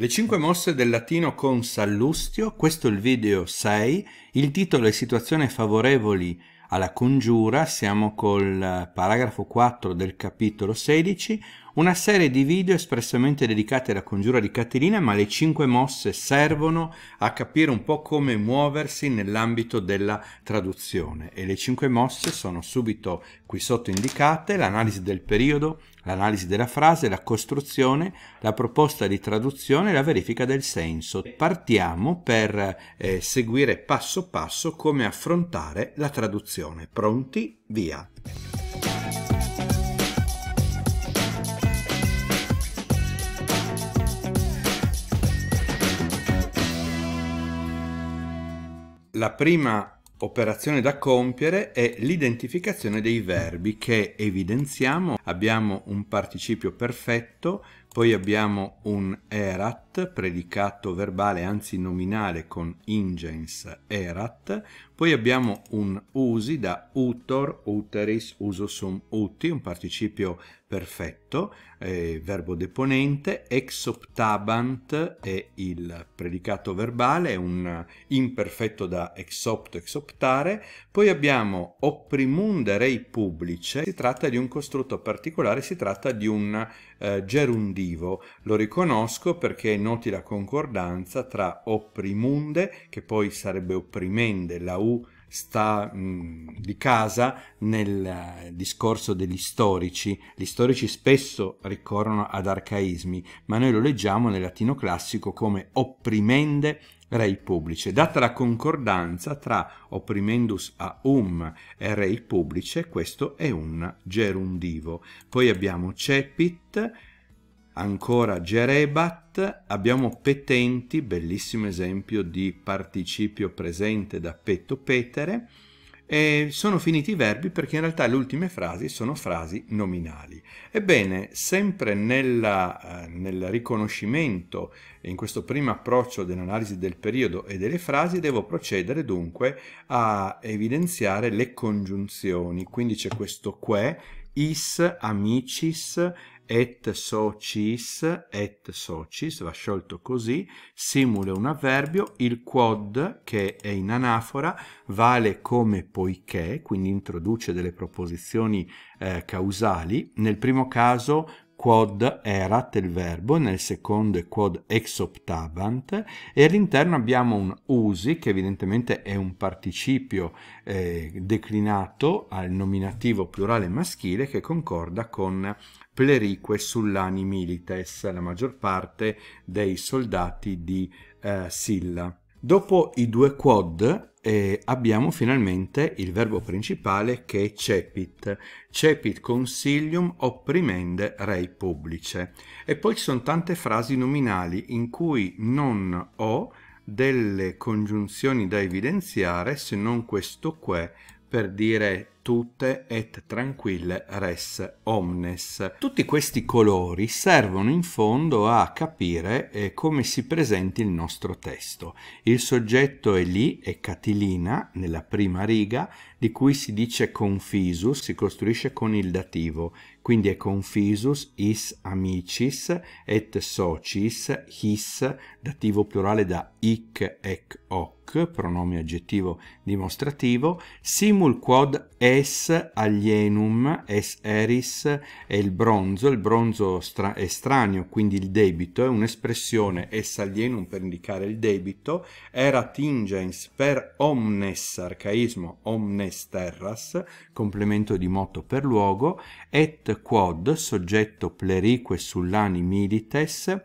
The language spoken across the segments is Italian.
Le 5 mosse del latino con Sallustio, questo è il video 6, il titolo è Situazioni favorevoli alla congiura, siamo col paragrafo 4 del capitolo 16, una serie di video espressamente dedicati alla congiura di Caterina, ma le cinque mosse servono a capire un po' come muoversi nell'ambito della traduzione e le cinque mosse sono subito qui sotto indicate, l'analisi del periodo, l'analisi della frase, la costruzione, la proposta di traduzione e la verifica del senso. Partiamo per eh, seguire passo passo come affrontare la traduzione. Pronti? Via! La prima operazione da compiere è l'identificazione dei verbi che evidenziamo. Abbiamo un participio perfetto, poi abbiamo un erat, predicato verbale anzi nominale con ingens erat, poi abbiamo un usi da utor, uteris, usosum uti, un participio perfetto, eh, verbo deponente, exoptabant è il predicato verbale, un imperfetto da exopto, exoptare, poi abbiamo opprimunde rei publice, si tratta di un costrutto particolare, si tratta di un eh, gerundivo, lo riconosco perché noti la concordanza tra opprimunde, che poi sarebbe opprimende, la U sta mh, di casa nel uh, discorso degli storici. Gli storici spesso ricorrono ad arcaismi, ma noi lo leggiamo nel latino classico come opprimende rei publice. Data la concordanza tra opprimendus a um e rei publice, questo è un gerundivo. Poi abbiamo cepit, ancora gerebat, abbiamo petenti, bellissimo esempio di participio presente da petto petere, e sono finiti i verbi perché in realtà le ultime frasi sono frasi nominali. Ebbene, sempre nella, eh, nel riconoscimento, in questo primo approccio dell'analisi del periodo e delle frasi, devo procedere dunque a evidenziare le congiunzioni. Quindi c'è questo que, is, amicis, et socis, et socis, va sciolto così, simule un avverbio, il quod, che è in anafora, vale come poiché, quindi introduce delle proposizioni eh, causali. Nel primo caso quod erat il verbo, nel secondo è quod ex optabant e all'interno abbiamo un usi che evidentemente è un participio eh, declinato al nominativo plurale maschile che concorda con plerique sull'ani milites, la maggior parte dei soldati di eh, Silla. Dopo i due quod eh, abbiamo finalmente il verbo principale che è cepit. Cepit consilium opprimende rei publice. E poi ci sono tante frasi nominali in cui non ho delle congiunzioni da evidenziare se non questo que per dire tutte et tranquille res omnes. Tutti questi colori servono in fondo a capire eh, come si presenti il nostro testo. Il soggetto è lì, è Catilina, nella prima riga, di cui si dice confisus, si costruisce con il dativo, quindi è confisus, is amicis, et socis, his, dativo plurale da ic, ec, hoc, pronome aggettivo dimostrativo, simul quod es alienum, es eris è il bronzo, il bronzo stra- estraneo, quindi il debito, è un'espressione es alienum per indicare il debito, era tingens per omnes, arcaismo omnes terras, complemento di moto per luogo, et quod, soggetto plerique sull'ani milites,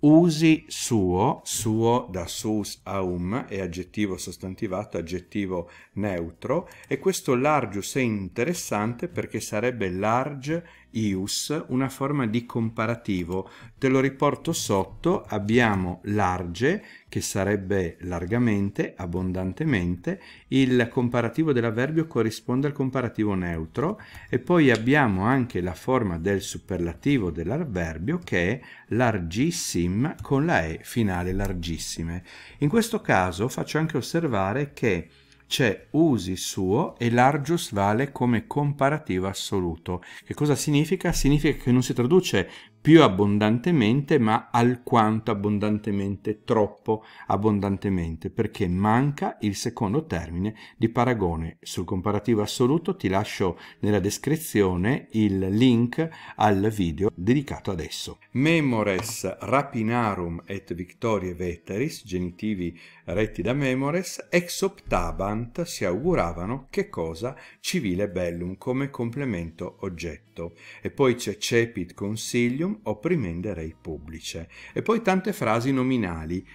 usi suo, suo da sus a um è aggettivo sostantivato, aggettivo neutro e questo largius è interessante perché sarebbe large ius, una forma di comparativo. Te lo riporto sotto, abbiamo large, che sarebbe largamente, abbondantemente, il comparativo dell'avverbio corrisponde al comparativo neutro e poi abbiamo anche la forma del superlativo dell'avverbio che è largissim con la e finale largissime. In questo caso faccio anche osservare che c'è usi suo e largius vale come comparativo assoluto. Che cosa significa? Significa che non si traduce più abbondantemente, ma alquanto abbondantemente, troppo abbondantemente, perché manca il secondo termine di paragone. Sul comparativo assoluto ti lascio nella descrizione il link al video dedicato ad esso. Memores rapinarum et victorie veteris, genitivi retti da Memores, ex optabant si auguravano che cosa? Civile bellum come complemento oggetto. E poi c'è cepit consiglium Imperium opprimende rei publice. E poi tante frasi nominali.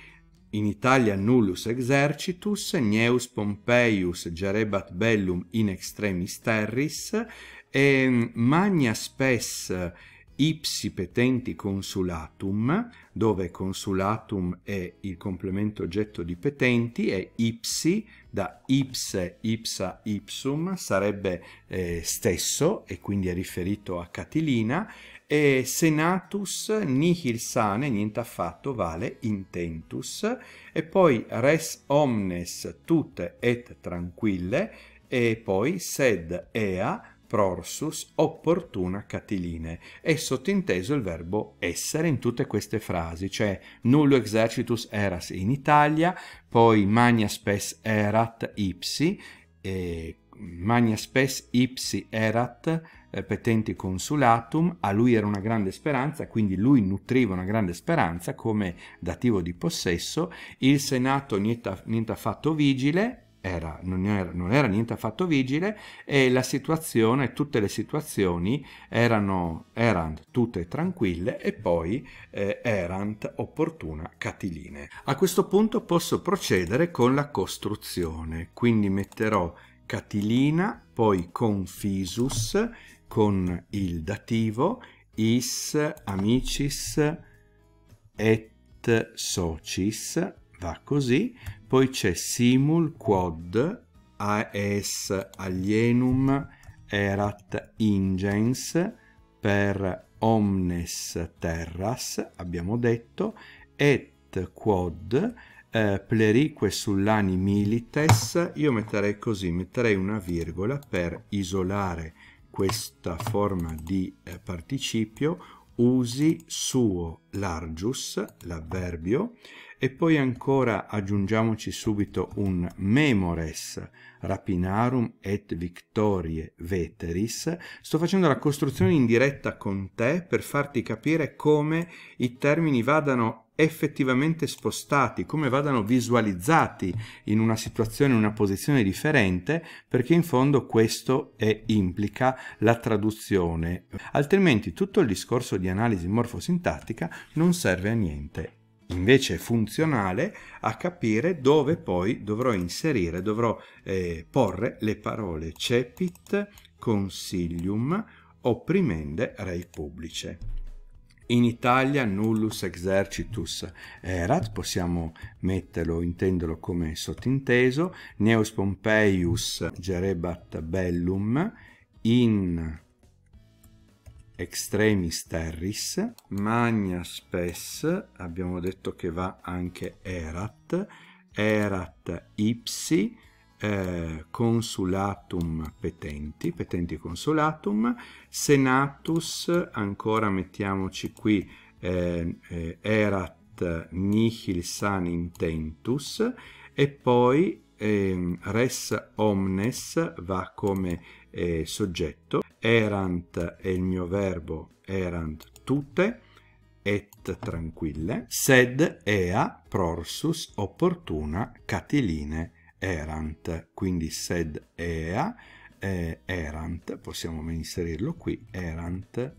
In Italia nullus exercitus, Neus Pompeius gerebat bellum in extremis terris, e magna spes ipsi petenti consulatum, dove consulatum è il complemento oggetto di petenti, e ipsi da ipse, ipsa, ipsum sarebbe eh, stesso e quindi è riferito a Catilina, e senatus nihil sane, niente affatto, vale intentus, e poi res omnes tutte et tranquille, e poi sed ea prorsus opportuna catiline. È sottinteso il verbo essere in tutte queste frasi, cioè nullo exercitus eras in Italia, poi magna spes erat ipsi, magna spes ipsi erat eh, petenti consulatum, a lui era una grande speranza, quindi lui nutriva una grande speranza come dativo di possesso, il Senato niente, niente affatto vigile, era, non, era, non, era, niente affatto vigile e la situazione, tutte le situazioni erano, erano tutte tranquille e poi eh, erant opportuna catiline. A questo punto posso procedere con la costruzione, quindi metterò catilina, poi confisus, con il dativo is amicis et socis, va così, poi c'è simul quod aes alienum erat ingens per omnes terras, abbiamo detto, et quod eh, plerique sull'ani milites, io metterei così, metterei una virgola per isolare questa forma di eh, participio usi suo largius, l'avverbio, e poi ancora aggiungiamoci subito un memores rapinarum et victorie veteris. Sto facendo la costruzione in diretta con te per farti capire come i termini vadano effettivamente spostati, come vadano visualizzati in una situazione, in una posizione differente, perché in fondo questo è, implica la traduzione. Altrimenti tutto il discorso di analisi morfosintattica non serve a niente. Invece è funzionale a capire dove poi dovrò inserire, dovrò eh, porre le parole cepit, consiglium, opprimende rei publice. In Italia nullus exercitus. Erat, possiamo metterlo, intenderlo come sottinteso, Neus Pompeius gerebat bellum in extremis terris, magna spes, abbiamo detto che va anche erat, erat ipsi, eh, consulatum petenti, petenti consulatum, senatus, ancora mettiamoci qui, eh, eh, erat nihil san intentus, e poi ehm, res omnes va come eh, soggetto, erant è il mio verbo, erant tutte, et tranquille, sed ea prorsus opportuna catiline erant, quindi sed ea, eh, erant, possiamo inserirlo qui, erant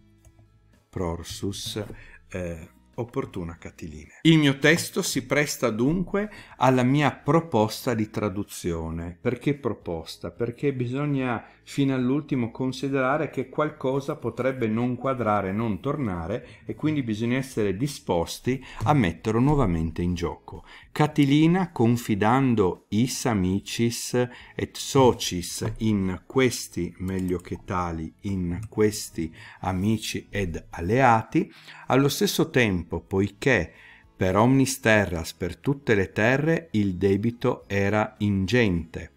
prorsus eh, opportuna Catiline. Il mio testo si presta dunque alla mia proposta di traduzione. Perché proposta? Perché bisogna fino all'ultimo considerare che qualcosa potrebbe non quadrare, non tornare e quindi bisogna essere disposti a metterlo nuovamente in gioco. Catilina, confidando is amicis et socis in questi, meglio che tali, in questi amici ed alleati, allo stesso tempo, poiché per omnis terras, per tutte le terre, il debito era ingente,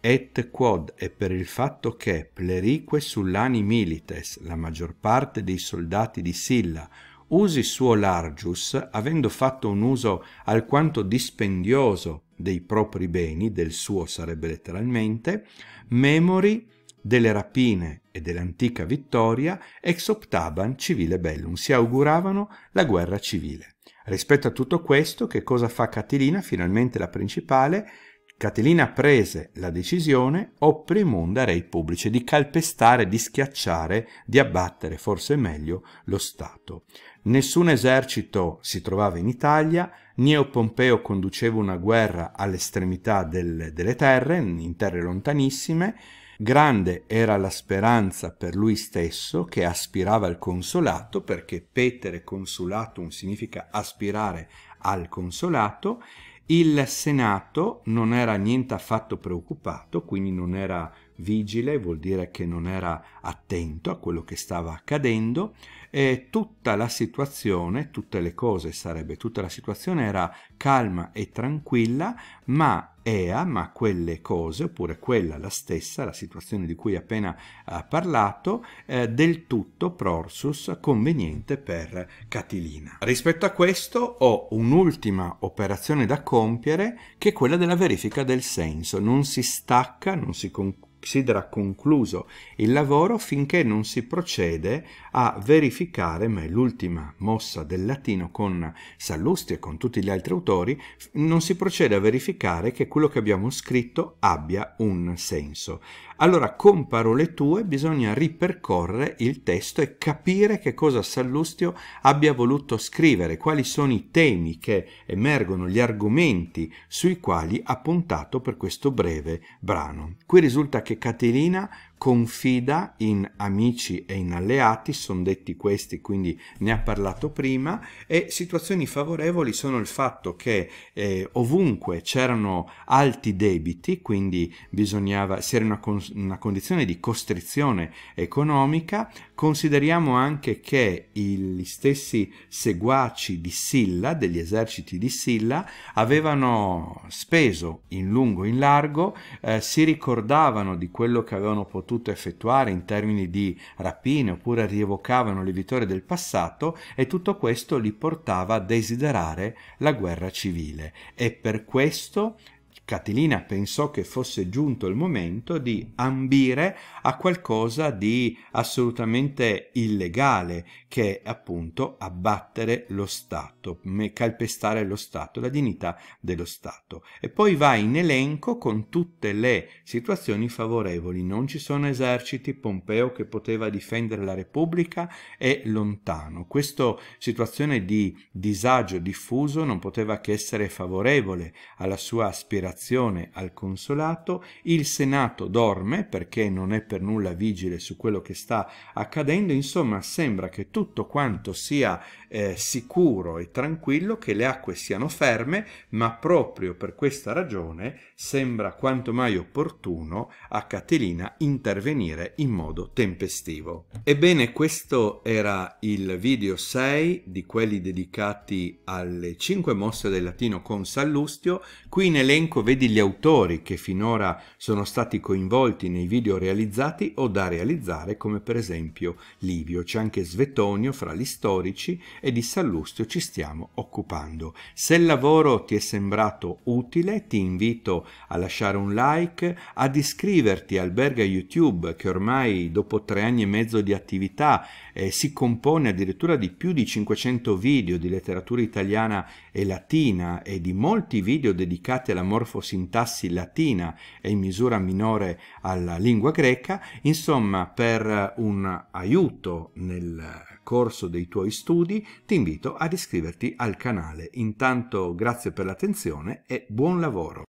et quod e per il fatto che plerique sull'ani milites, la maggior parte dei soldati di Silla, usi suo largius, avendo fatto un uso alquanto dispendioso dei propri beni, del suo sarebbe letteralmente, memori delle rapine e dell'antica vittoria ex optaban civile bellum, si auguravano la guerra civile. Rispetto a tutto questo, che cosa fa Catilina? Finalmente la principale, Catilina prese la decisione, opprimunda rei pubblici, di calpestare, di schiacciare, di abbattere, forse meglio, lo Stato. Nessun esercito si trovava in Italia, Neo Pompeo conduceva una guerra all'estremità del, delle terre, in terre lontanissime, Grande era la speranza per lui stesso che aspirava al consolato, perché petere consulatum significa aspirare al consolato. Il Senato non era niente affatto preoccupato, quindi non era vigile, vuol dire che non era attento a quello che stava accadendo e tutta la situazione, tutte le cose sarebbe, tutta la situazione era calma e tranquilla, ma Ea, ma quelle cose, oppure quella la stessa, la situazione di cui appena ha parlato, eh, del tutto prorsus conveniente per Catilina. Rispetto a questo ho un'ultima operazione da compiere che è quella della verifica del senso. Non si stacca, non si conclude considera concluso il lavoro finché non si procede a verificare, ma è l'ultima mossa del latino con Sallustio e con tutti gli altri autori, non si procede a verificare che quello che abbiamo scritto abbia un senso. Allora, con parole tue bisogna ripercorrere il testo e capire che cosa Sallustio abbia voluto scrivere, quali sono i temi che emergono, gli argomenti sui quali ha puntato per questo breve brano. Qui risulta che Catilina confida in amici e in alleati, sono detti questi, quindi ne ha parlato prima, e situazioni favorevoli sono il fatto che eh, ovunque c'erano alti debiti, quindi bisognava, si era una, una condizione di costrizione economica, consideriamo anche che gli stessi seguaci di Silla, degli eserciti di Silla, avevano speso in lungo e in largo, eh, si ricordavano di quello che avevano potuto potuto effettuare in termini di rapine oppure rievocavano le vittorie del passato e tutto questo li portava a desiderare la guerra civile. E per questo Catilina pensò che fosse giunto il momento di ambire a qualcosa di assolutamente illegale, che è appunto abbattere lo Stato, calpestare lo Stato, la dignità dello Stato. E poi va in elenco con tutte le situazioni favorevoli. Non ci sono eserciti, Pompeo che poteva difendere la Repubblica è lontano. Questa situazione di disagio diffuso non poteva che essere favorevole alla sua aspirazione relazione al consolato, il Senato dorme perché non è per nulla vigile su quello che sta accadendo, insomma sembra che tutto quanto sia eh, sicuro e tranquillo, che le acque siano ferme, ma proprio per questa ragione sembra quanto mai opportuno a Catilina intervenire in modo tempestivo. Ebbene questo era il video 6 di quelli dedicati alle 5 mosse del latino con Sallustio, qui in elenco vedi gli autori che finora sono stati coinvolti nei video realizzati o da realizzare come per esempio Livio, c'è anche Svetonio fra gli storici e di Sallustio ci stiamo occupando. Se il lavoro ti è sembrato utile ti invito a lasciare un like, ad iscriverti al Berga YouTube che ormai dopo tre anni e mezzo di attività eh, si compone addirittura di più di 500 video di letteratura italiana e latina e di molti video dedicati alla morfosintassi latina e in misura minore alla lingua greca, insomma per un aiuto nel corso dei tuoi studi ti invito ad iscriverti al canale. Intanto grazie per l'attenzione e buon lavoro!